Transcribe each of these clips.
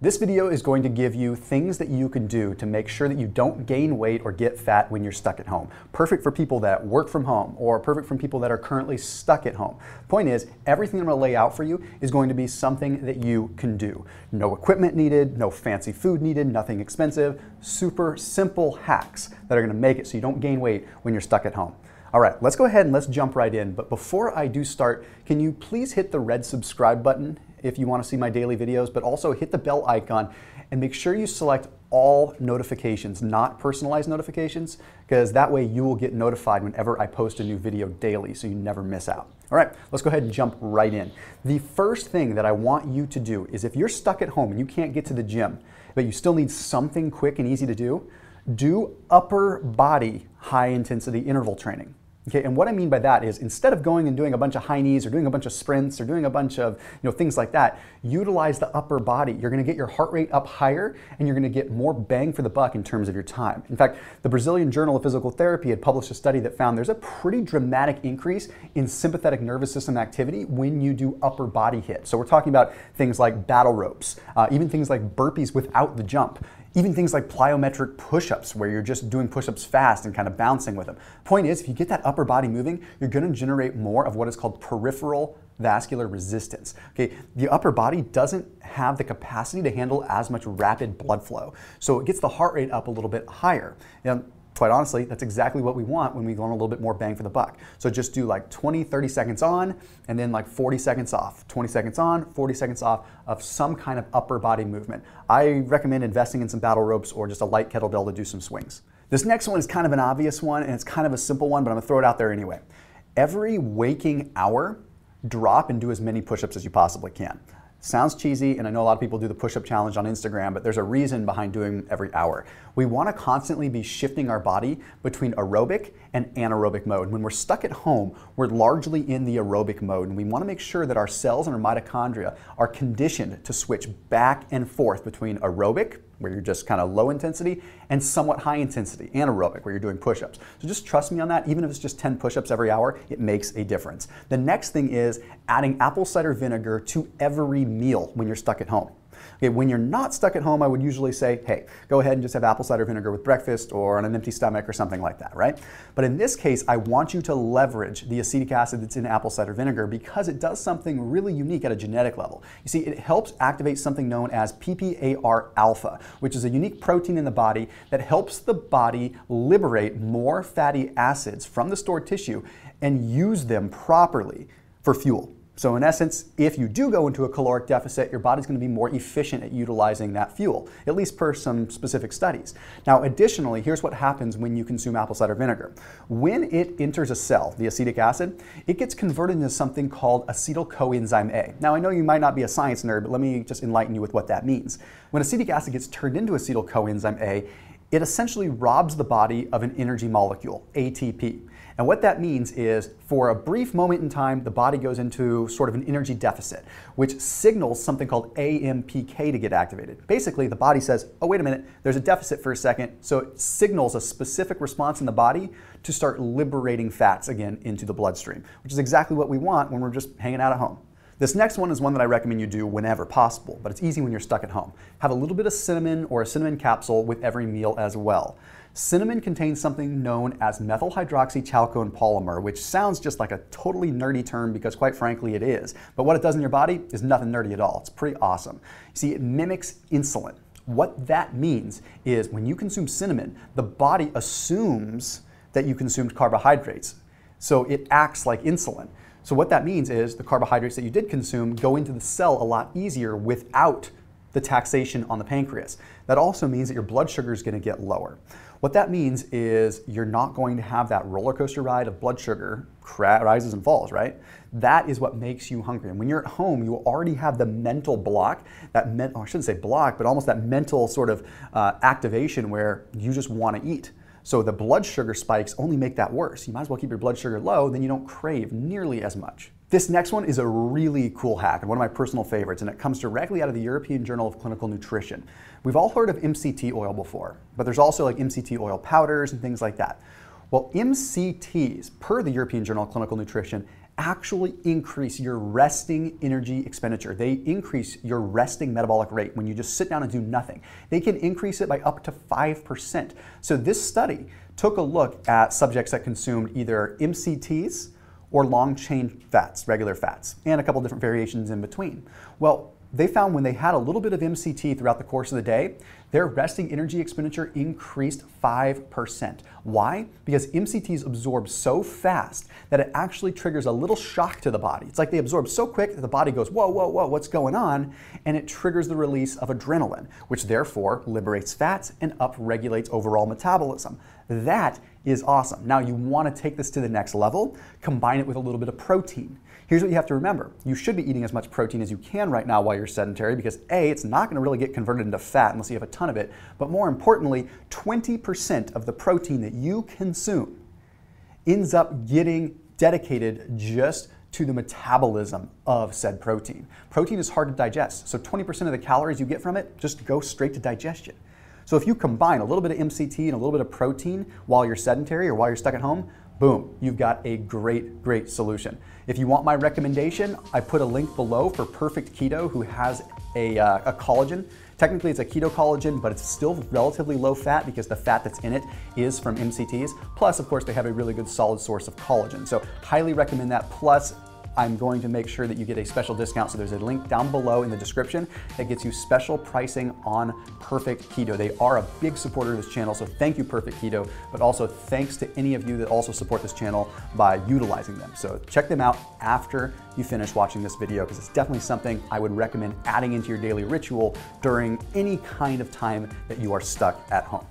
This video is going to give you things that you can do to make sure that you don't gain weight or get fat when you're stuck at home. Perfect for people that work from home or perfect for people that are currently stuck at home. Point is, everything I'm going to lay out for you is going to be something that you can do. No equipment needed, no fancy food needed, nothing expensive, super simple hacks that are going to make it so you don't gain weight when you're stuck at home. All right, let's go ahead and let's jump right in. But before I do start, can you please hit the red subscribe button if you want to see my daily videos, but also hit the bell icon and make sure you select all notifications, not personalized notifications, because that way you will get notified whenever I post a new video daily so you never miss out. All right, let's go ahead and jump right in. The first thing that I want you to do is if you're stuck at home and you can't get to the gym, but you still need something quick and easy to do, do upper body high intensity interval training. Okay, and what I mean by that is instead of going and doing a bunch of high knees or doing a bunch of sprints or doing a bunch of you know things like that, utilize the upper body. You're going to get your heart rate up higher and you're going to get more bang for the buck in terms of your time. In fact, the Brazilian Journal of Physical Therapy had published a study that found there's a pretty dramatic increase in sympathetic nervous system activity when you do upper body HIITs. So we're talking about things like battle ropes, uh, even things like burpees without the jump. Even things like plyometric push-ups where you're just doing push-ups fast and kind of bouncing with them. Point is, if you get that upper body moving, you're gonna generate more of what is called peripheral vascular resistance. Okay, the upper body doesn't have the capacity to handle as much rapid blood flow. So it gets the heart rate up a little bit higher. Now, quite honestly, that's exactly what we want when we want a little bit more bang for the buck. So just do like 20, 30 seconds on, and then like 40 seconds off. 20 seconds on, 40 seconds off of some kind of upper body movement. I recommend investing in some battle ropes or just a light kettlebell to do some swings. This next one is kind of an obvious one, and it's kind of a simple one, but I'm gonna throw it out there anyway. Every waking hour, drop and do as many push-ups as you possibly can. Sounds cheesy, and I know a lot of people do the push up challenge on Instagram, but there's a reason behind doing every hour. We want to constantly be shifting our body between aerobic and anaerobic mode. When we're stuck at home, we're largely in the aerobic mode, and we want to make sure that our cells and our mitochondria are conditioned to switch back and forth between aerobic, where you're just kind of low intensity, and somewhat high intensity, anaerobic, where you're doing push ups. So just trust me on that. Even if it's just 10 push ups every hour, it makes a difference. The next thing is adding apple cider vinegar to every meal when you're stuck at home. Okay, when you're not stuck at home, I would usually say, hey, go ahead and just have apple cider vinegar with breakfast or on an empty stomach or something like that, right? But in this case, I want you to leverage the acetic acid that's in apple cider vinegar because it does something really unique at a genetic level. You see, it helps activate something known as PPAR alpha, which is a unique protein in the body that helps the body liberate more fatty acids from the stored tissue and use them properly for fuel. So in essence, if you do go into a caloric deficit, your body's going to be more efficient at utilizing that fuel, at least per some specific studies. Now, additionally, here's what happens when you consume apple cider vinegar. When it enters a cell, the acetic acid, it gets converted into something called acetyl coenzyme A. Now, I know you might not be a science nerd, but let me just enlighten you with what that means. When acetic acid gets turned into acetyl coenzyme A, it essentially robs the body of an energy molecule, ATP. And what that means is for a brief moment in time, the body goes into sort of an energy deficit, which signals something called AMPK to get activated. Basically, the body says, oh, wait a minute, there's a deficit for a second. So it signals a specific response in the body to start liberating fats again into the bloodstream, which is exactly what we want when we're just hanging out at home. This next one is one that I recommend you do whenever possible, but it's easy when you're stuck at home. Have a little bit of cinnamon or a cinnamon capsule with every meal as well. Cinnamon contains something known as methyl hydroxychalcone polymer, which sounds just like a totally nerdy term because quite frankly it is. But what it does in your body is nothing nerdy at all. It's pretty awesome. You see, it mimics insulin. What that means is when you consume cinnamon, the body assumes that you consumed carbohydrates. So it acts like insulin. So what that means is the carbohydrates that you did consume go into the cell a lot easier without the taxation on the pancreas. That also means that your blood sugar is going to get lower. What that means is you're not going to have that roller coaster ride of blood sugar rises and falls, right? That is what makes you hungry. And when you're at home, you already have the mental block, that men- oh, I shouldn't say block, but almost that mental sort of uh, activation where you just want to eat. So the blood sugar spikes only make that worse. You might as well keep your blood sugar low, then you don't crave nearly as much. This next one is a really cool hack and one of my personal favorites, and it comes directly out of the European Journal of Clinical Nutrition. We've all heard of MCT oil before, but there's also like MCT oil powders and things like that. Well, MCTs, per the European Journal of Clinical Nutrition, actually increase your resting energy expenditure. They increase your resting metabolic rate when you just sit down and do nothing. They can increase it by up to 5%. So this study took a look at subjects that consumed either MCTs or long chain fats, regular fats, and a couple different variations in between. Well, they found when they had a little bit of MCT throughout the course of the day, their resting energy expenditure increased 5%. Why? Because MCTs absorb so fast that it actually triggers a little shock to the body. It's like they absorb so quick that the body goes, whoa, whoa, whoa, what's going on? And it triggers the release of adrenaline, which therefore liberates fats and upregulates overall metabolism. That is awesome. Now you want to take this to the next level, combine it with a little bit of protein. Here's what you have to remember. You should be eating as much protein as you can right now while you're sedentary because A, it's not going to really get converted into fat unless you have a ton of it, but more importantly, 20% of the protein that you consume ends up getting dedicated just to the metabolism of said protein. Protein is hard to digest, so 20% of the calories you get from it just go straight to digestion. So if you combine a little bit of MCT and a little bit of protein while you're sedentary or while you're stuck at home, boom, you've got a great, great solution. If you want my recommendation, I put a link below for Perfect Keto, who has a, uh, a collagen. Technically, it's a keto collagen, but it's still relatively low fat because the fat that's in it is from MCTs. Plus, of course, they have a really good solid source of collagen. So, highly recommend that. Plus, I'm going to make sure that you get a special discount. So there's a link down below in the description that gets you special pricing on Perfect Keto. They are a big supporter of this channel, so thank you, Perfect Keto, but also thanks to any of you that also support this channel by utilizing them. So check them out after you finish watching this video because it's definitely something I would recommend adding into your daily ritual during any kind of time that you are stuck at home.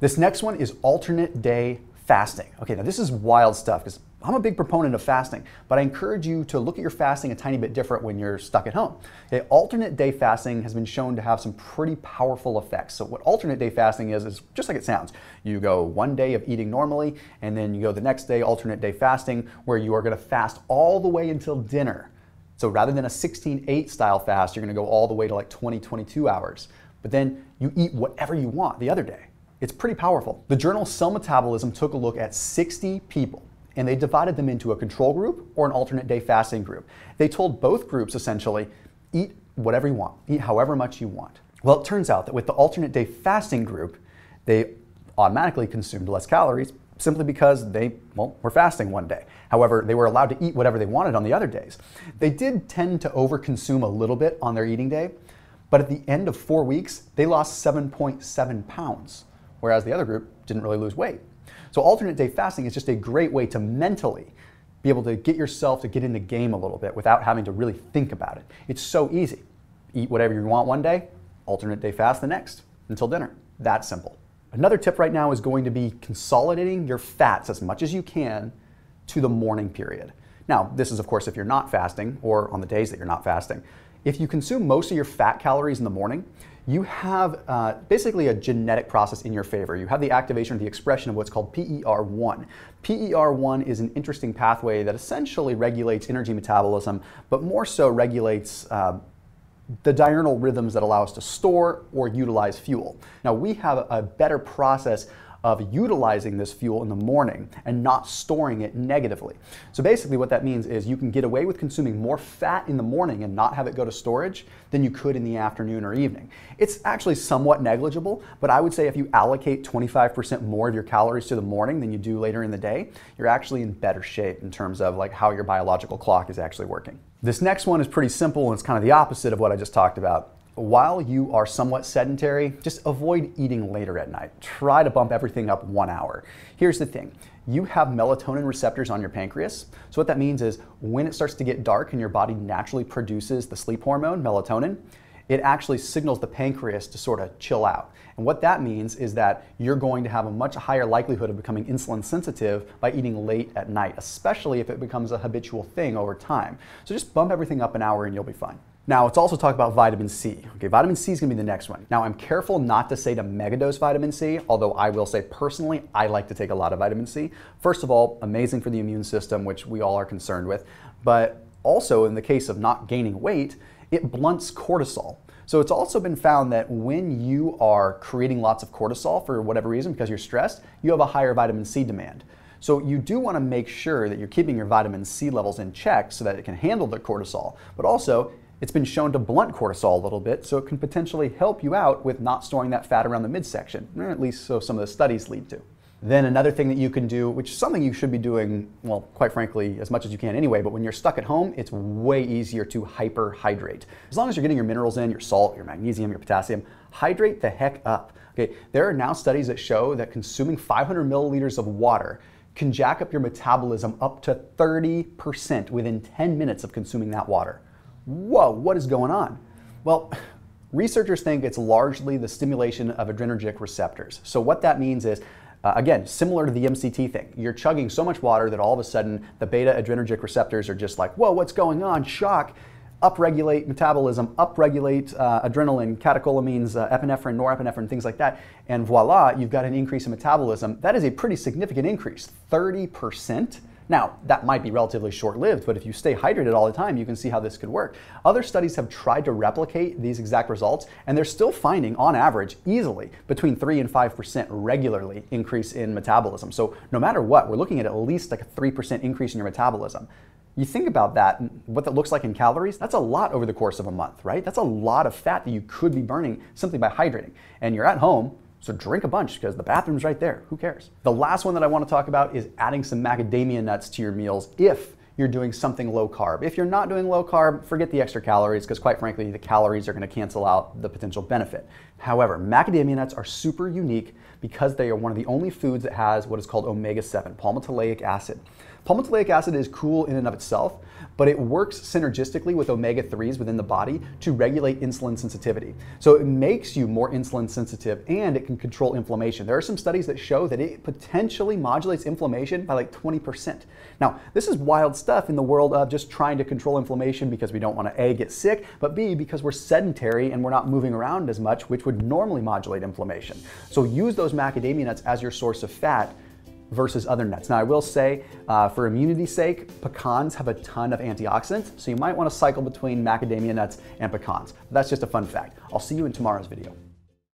This next one is alternate day fasting. Okay, now this is wild stuff because I'm a big proponent of fasting, but I encourage you to look at your fasting a tiny bit different when you're stuck at home. Okay, alternate day fasting has been shown to have some pretty powerful effects. So what alternate day fasting is is just like it sounds. You go one day of eating normally, and then you go the next day alternate day fasting, where you are going to fast all the way until dinner. So rather than a 16-8 style fast, you're going to go all the way to like 20, 22 hours. But then you eat whatever you want the other day. It's pretty powerful. The journal Cell Metabolism took a look at 60 people and they divided them into a control group or an alternate day fasting group. They told both groups essentially, eat whatever you want, eat however much you want. Well, it turns out that with the alternate day fasting group, they automatically consumed less calories simply because they well, were fasting one day. However, they were allowed to eat whatever they wanted on the other days. They did tend to overconsume a little bit on their eating day, but at the end of four weeks, they lost 7.7 pounds, whereas the other group didn't really lose weight. So alternate day fasting is just a great way to mentally be able to get yourself to get in the game a little bit without having to really think about it. It's so easy. Eat whatever you want one day, alternate day fast the next until dinner. That simple. Another tip right now is going to be consolidating your fats as much as you can to the morning period. Now, this is of course if you're not fasting or on the days that you're not fasting. If you consume most of your fat calories in the morning, you have uh, basically a genetic process in your favor. You have the activation or the expression of what's called PER1. PER1 is an interesting pathway that essentially regulates energy metabolism, but more so regulates uh, the diurnal rhythms that allow us to store or utilize fuel. Now, we have a better process of utilizing this fuel in the morning and not storing it negatively. So basically what that means is you can get away with consuming more fat in the morning and not have it go to storage than you could in the afternoon or evening. It's actually somewhat negligible, but I would say if you allocate 25% more of your calories to the morning than you do later in the day, you're actually in better shape in terms of like how your biological clock is actually working. This next one is pretty simple and it's kind of the opposite of what I just talked about while you are somewhat sedentary, just avoid eating later at night. Try to bump everything up one hour. Here's the thing you have melatonin receptors on your pancreas. So, what that means is when it starts to get dark and your body naturally produces the sleep hormone, melatonin, it actually signals the pancreas to sort of chill out. And what that means is that you're going to have a much higher likelihood of becoming insulin sensitive by eating late at night, especially if it becomes a habitual thing over time. So just bump everything up an hour and you'll be fine. Now, let's also talk about vitamin C. Okay, vitamin C is gonna be the next one. Now, I'm careful not to say to megadose vitamin C, although I will say personally, I like to take a lot of vitamin C. First of all, amazing for the immune system, which we all are concerned with, but also in the case of not gaining weight, it blunts cortisol. So it's also been found that when you are creating lots of cortisol for whatever reason, because you're stressed, you have a higher vitamin C demand. So you do want to make sure that you're keeping your vitamin C levels in check so that it can handle the cortisol, but also it's been shown to blunt cortisol a little bit, so it can potentially help you out with not storing that fat around the midsection, or at least so some of the studies lead to. Then another thing that you can do, which is something you should be doing, well, quite frankly, as much as you can anyway, but when you're stuck at home, it's way easier to hyperhydrate. As long as you're getting your minerals in, your salt, your magnesium, your potassium, hydrate the heck up. Okay, there are now studies that show that consuming 500 milliliters of water can jack up your metabolism up to 30% within 10 minutes of consuming that water. Whoa, what is going on? Well, researchers think it's largely the stimulation of adrenergic receptors. So what that means is uh, again, similar to the MCT thing. You're chugging so much water that all of a sudden the beta adrenergic receptors are just like, whoa, what's going on? Shock. Upregulate metabolism, upregulate uh, adrenaline, catecholamines, uh, epinephrine, norepinephrine, things like that. And voila, you've got an increase in metabolism. That is a pretty significant increase 30%. Now, that might be relatively short lived, but if you stay hydrated all the time, you can see how this could work. Other studies have tried to replicate these exact results, and they're still finding, on average, easily between 3 and 5% regularly increase in metabolism. So, no matter what, we're looking at at least like a 3% increase in your metabolism. You think about that, what that looks like in calories, that's a lot over the course of a month, right? That's a lot of fat that you could be burning simply by hydrating. And you're at home, so drink a bunch because the bathroom's right there. Who cares? The last one that I want to talk about is adding some macadamia nuts to your meals if you're doing something low carb. If you're not doing low carb, forget the extra calories because quite frankly, the calories are going to cancel out the potential benefit. However, macadamia nuts are super unique because they are one of the only foods that has what is called omega-7, palmitoleic acid. Palmitoleic acid is cool in and of itself, but it works synergistically with omega 3s within the body to regulate insulin sensitivity. So it makes you more insulin sensitive and it can control inflammation. There are some studies that show that it potentially modulates inflammation by like 20%. Now, this is wild stuff in the world of just trying to control inflammation because we don't want to A, get sick, but B, because we're sedentary and we're not moving around as much, which would normally modulate inflammation. So use those macadamia nuts as your source of fat versus other nuts. Now, I will say, uh, for immunity's sake, pecans have a ton of antioxidants, so you might want to cycle between macadamia nuts and pecans. That's just a fun fact. I'll see you in tomorrow's video.